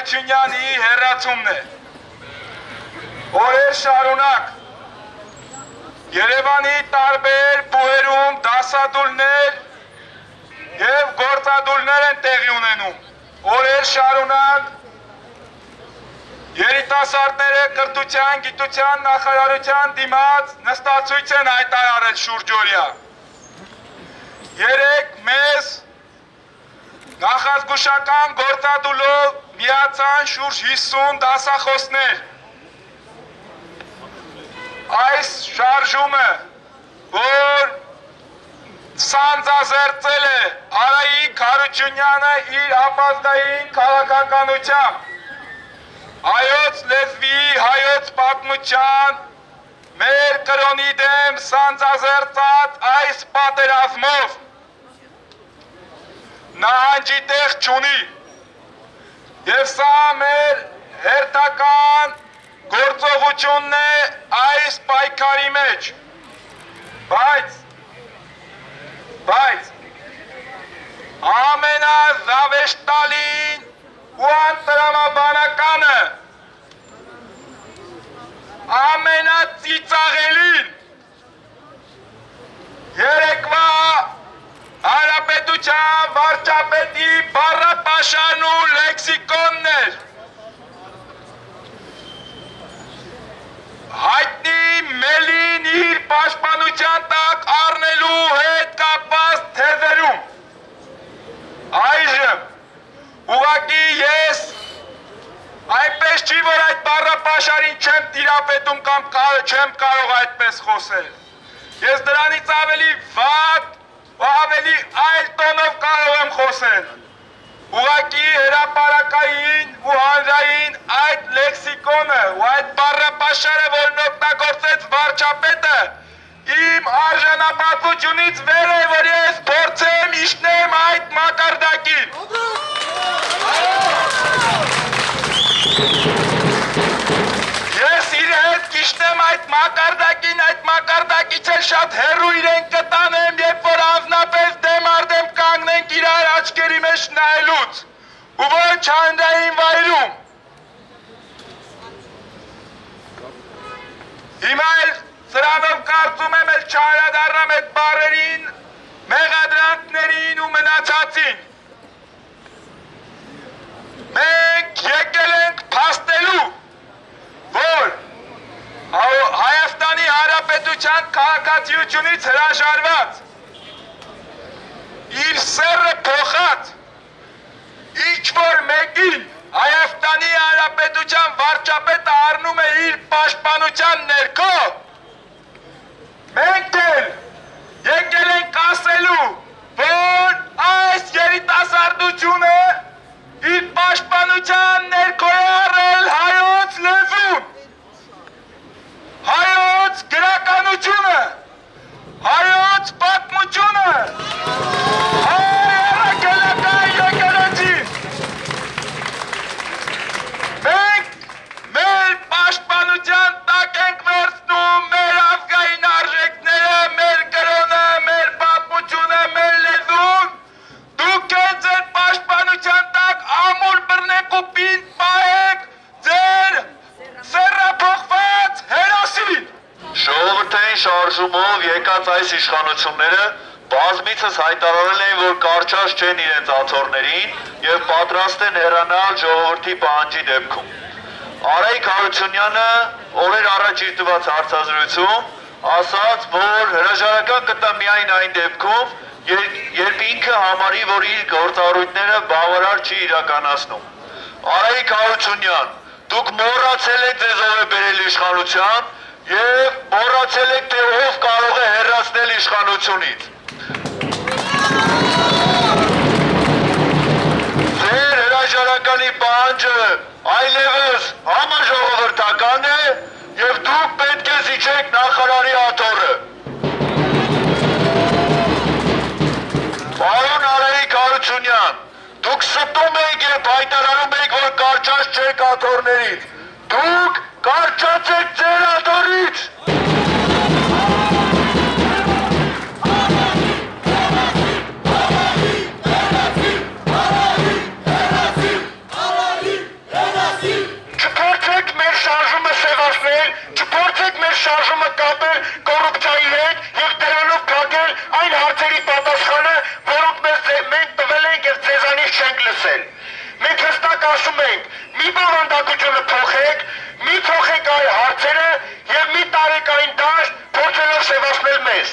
Հարությունյանի հերացումն է։ Օրեր շարունակ Երևանի տարբեր բուհերում դասադուլներ եւ գործադուլներ են տեղի ունենում։ Օրեր շարունակ երիտասարդները կրթության, գիտության նախարարության դիմաց նստածույց են հայտարարել շուրջօրյա։ Երեք մեզ Նախազգուշական գործադուլով միացան շուրջ 50 դասախոսներ։ Այս շարժումը, որ սանձազերծել է Արայիկ Հարությունյանը իր ապազգային քաղաքականությամբ, հայոց լեզվի, հայոց պատմության, մեր կրոնի դեմ սանձազերծած այս պատերազմով նահանջի տեղ չունի։ Եվ սա մեր հերթական գործողությունն է այս պայքարի մեջ։ Բայց բայց ամենազավեշտալին ու անտրամաբանականը ամենածիծաղելին երեկվա Հանրապետության վարչապետի բառապաշարն ու լեքսիկոնն էր։ Հայտնի մելին իր պաշտպանության տակ առնելու հետ կապված թեզերում։ Այժմ ուղակի ես այնպես չի, որ այդ բառապաշարին չեմ տիրապետում կամ կա- չեմ կարող այդպես խոսել։ Ես դրանից ավելի վատ ու ավելի այլ տոնով կարող եմ խոսել։ Ուղակի հրապարակային ու հանրային այդ լեքսիկոնը ու այդ բառապաշարը, որն օգտագործեց վարչապետը, իմ արժանապատվությունից վեր է, որ ես փորձեմ իշնեմ այդ մակարդակին։ Ես մակարդակին, այդ մակարդակից էլ շատ հեռու իրեն կտանեմ, երբ որ անձնապես դեմ արդեմ կանգնենք իրար աչքերի մեջ նայելուց, ու ոչ հանրային վայրում։ Հիմա էլ սրանով կարծում եմ էլ չարադառնամ այդ բարերին, մեղադրանքներին ու մնացածին։ Մենք եկել ենք փաստելու, որ Հա- Հայաստանի Քաղաքացիությունից հրաժարված իր սերը փոխած ինչ որ մեկին Հայաստանի Հանրապետության վարչապետը առնում է իր պաշտպանության ներքո մենք էլ եկել ենք ասելու Ժողովրդային շարժումով եկած այս իշխանությունները բազմիցս հայտարարել էին, որ կարճած չեն իրենց աթոռներին եւ պատրաստ են հեռանալ ժողովրդի պահանջի դեպքում։ Արայիկ Հարությունյանը օրեր առաջ իր տված հարցազրույցում ասաց, որ հրաժարական կտա միայն այն դեպքում, եր- երբ ինքը համարի, որ իր գործառույթները բավարար չի իրականացնում։ Արայիկ Հարությունյան, դուք մոռացել եք ձեզ ով է բերել իշխանության եւ մոռացել եք թե ով կարող է հեռացնել իշխանությունից։ Ձեր հրաժարականի պահանջը այլևս համաժողովրդական է եւ դուք պետք է զիջեք նախարարի աթոռը։ Պարոն Արայիկ Հարությունյան, դուք ստում եք երբ հայտարարում եք, որ կարճած աթորներից։ Դուք կարճացեք Մենք ասում ենք՝ մի բովանդակությունը փոխեք, մի փոխեք այ հարցերը եւ մի տարեք այն դաշտ, փորձելով սևացնել մեզ։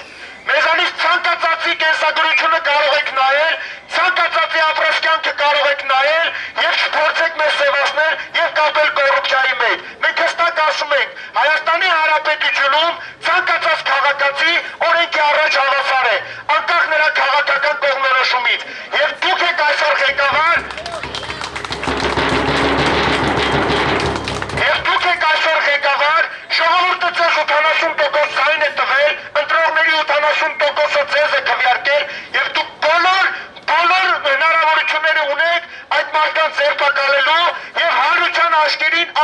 Մեզանից ցանկացածի կենսագրությունը կարող եք նայել,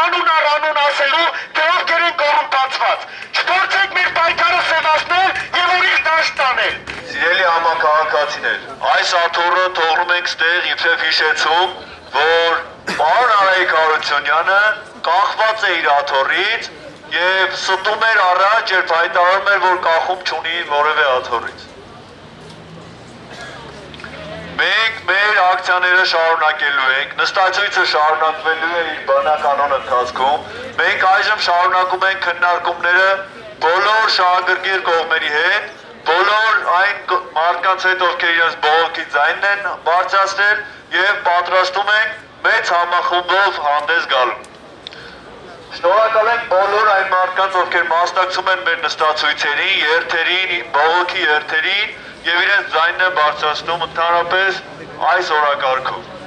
անուն առ անուն ասելու, թե ովքեր են կոռումպացված։ Չփորձեք մեր պայքարը սևացնել եւ ուրիշ դաշտ տանել։ Սիրելի համակարգացիներ, այս աթոռը թողնում ենք ստեղ իբրև հիշեցում, որ պարոն Արայիկ Հարությունյանը կախված է իր աթոռից եւ ստում էր առաջ, երբ հայտարարում էր, որ կախում չունի որևէ աթոռից։ Մենք մեր ակցիաները շարունակելու ենք, նստացույցը շարունակվելու է իր բանականոն ընթացքում։ Մենք այժմ շարունակում ենք քննարկումները բոլոր շահագրգիռ կողմերի հետ, բոլոր այն մարդկանց հետ, ովքեր իրենց բողոքի ձայնն են բարձրացրել եւ պատրաստում ենք մեծ համախումբով հանդես գալու։ Շնորհակալ ենք բոլոր այն մարդկանց, ովքեր մասնակցում են մեր նստացույցերին, երթերին, բողոքի երթերին եւ իրենց ձայնը բարձրացնում ընդհանրապես այս օրակարգով։